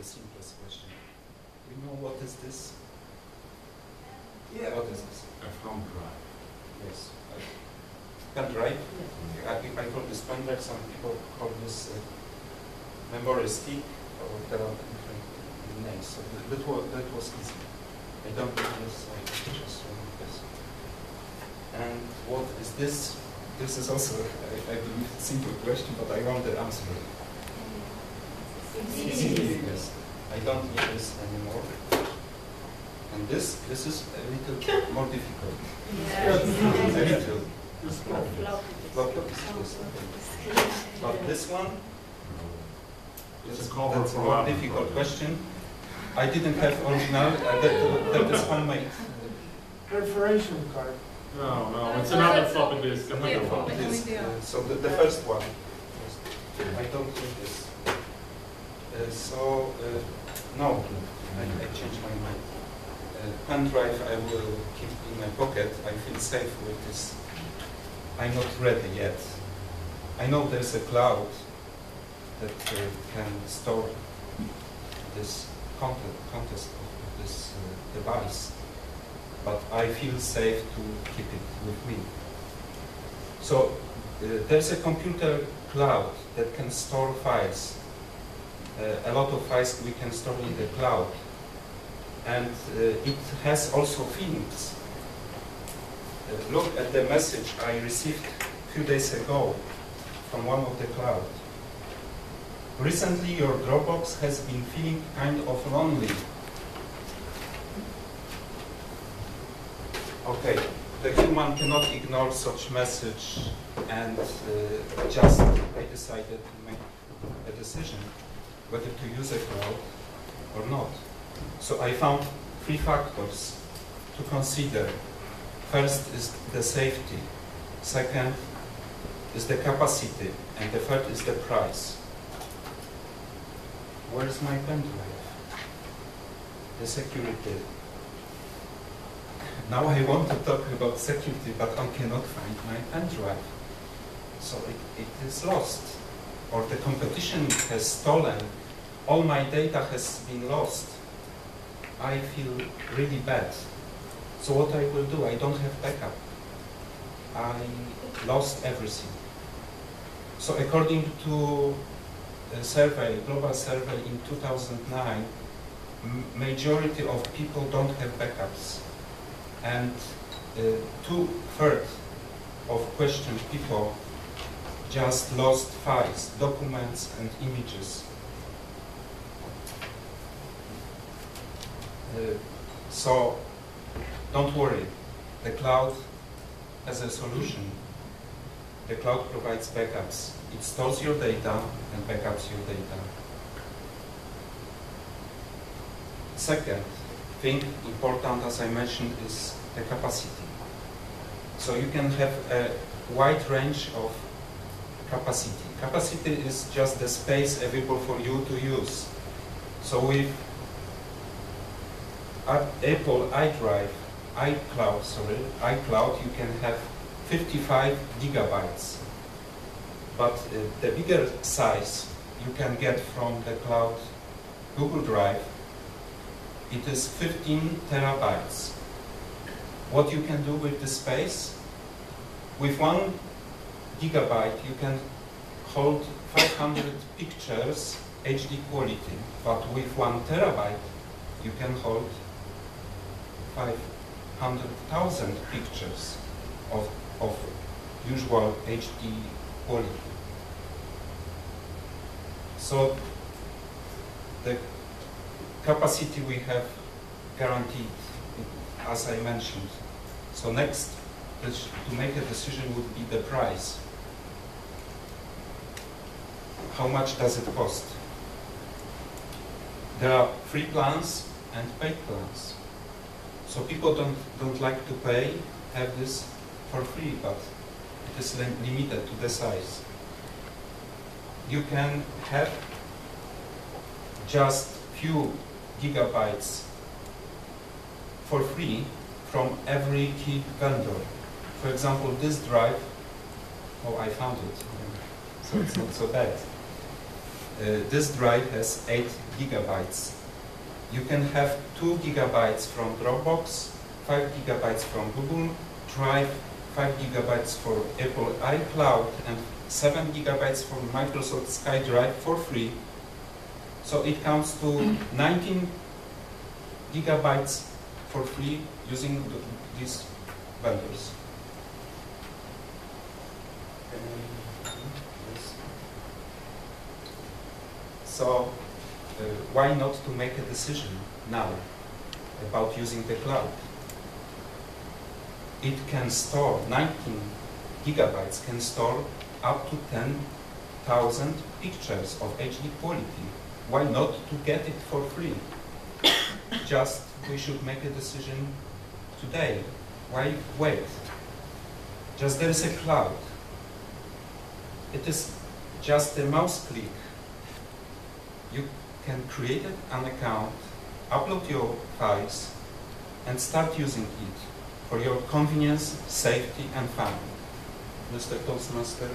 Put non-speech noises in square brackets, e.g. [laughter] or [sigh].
the simplest question. You know what is this? Yeah. What is this? A thumb drive. Yes. Pen drive? I, I call this pen drive, some people call this uh, memory stick, or there are different names. So th- that was, that was easy. I don't know this, I just remember this. And what is this? This is also, I, I believe, a simple question, but I want the answer. Yes. I don't need this anymore. And this, this is a little more difficult. A little. Floppy disk, yes. But this one, this is a that's a more difficult question. I didn't have original, uh, that, that is homemade. Perforation card. No, no, it's another floppy disk, another Yeah. one. It is, uh, so the, the first one. I don't need this. Uh, so, uh, no, I, I changed my mind. Uh, pen drive I will keep in my pocket. I feel safe with this. I'm not ready yet. I know there's a cloud that can store this content, content of this device, but I feel safe to keep it with me. So uh, there's a computer cloud that can store files. Uh, a lot of files we can store in the cloud. And uh, it has also films. Uh, look at the message I received a few days ago from one of the cloud. Recently your Dropbox has been feeling kind of lonely. Okay, the human cannot ignore such message and uh, just I decided to make a decision whether to use a cloud or not. So I found three factors to consider. First is the safety, second is the capacity, and the third is the price. Where is my pen drive? The security. Now I want to talk about security, but I cannot find my pen drive. So it, it is lost. Or the competition has stolen. All my data has been lost. I feel really bad. So what I will do, I don't have backup. I lost everything. So according to a survey, global survey in 2009, majority of people don't have backups. And uh, two-thirds of questioned people just lost files, documents and images. Uh, so don't worry, the cloud has a solution. The cloud provides backups. It stores your data and backups your data. Second thing important, as I mentioned, is the capacity. So you can have a wide range of capacity. Capacity is just the space available for you to use. So with Apple iDrive, iCloud, sorry, iCloud, you can have 55 gigabytes. But uh, the bigger size you can get from the cloud Google Drive, it is 15 terabytes. What you can do with the space? With one gigabyte, you can hold 500 pictures HD quality, but with one terabyte, you can hold 500,000 pictures of, of usual HD quality. So the capacity we have guaranteed, as I mentioned. So next, to make a decision would be the price. How much does it cost? There are free plans and paid plans. So people don't, don't like to pay, have this for free, but it is limited to the size. You can have just few gigabytes for free from every key vendor. For example, this drive, oh, I found it, so it's not so bad. Uh, this drive has 8 gigabytes. You can have 2 gigabytes from Dropbox, 5 gigabytes from Google Drive, 5 gigabytes for Apple iCloud, and 7 gigabytes from Microsoft SkyDrive for free. So it comes to 19 gigabytes for free using th- these vendors. Yes. So, uh, why not to make a decision now about using the cloud? It can store 19 gigabytes, can store up to 10,000 pictures of HD quality. Why not to get it for free? [coughs] Just we should make a decision today. Why wait? Just there is a cloud. It is just a mouse click. You can create an account, upload your files, and start using it for your convenience, safety, and fun. Mr. Toastmaster?